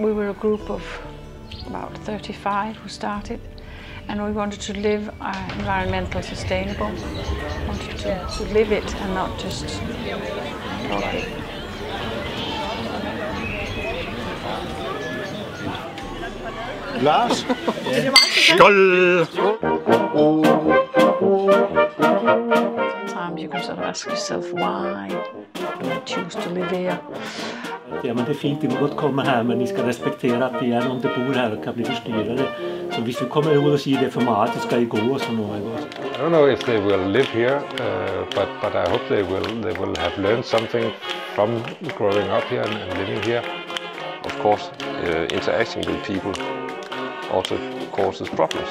we were a group of about 35 who started and we wanted to live uh, environmental sustainable. Wanted to, to live it and not just talk it. Lars? Skål! Sometimes you can sort of ask yourself why do I choose to live here? Ja, men det är fint, ni må gott komma här men ni ska respektera att vi är någon som bor här och kan bli förstyrrade. Så hvis du kommer ihåg att säga det för mat det ska det gå och så något. I don't know if they will live here, uh, but but I hope they will they will have learned something from growing up here and, and living here. Of course, uh, interacting with people also causes problems.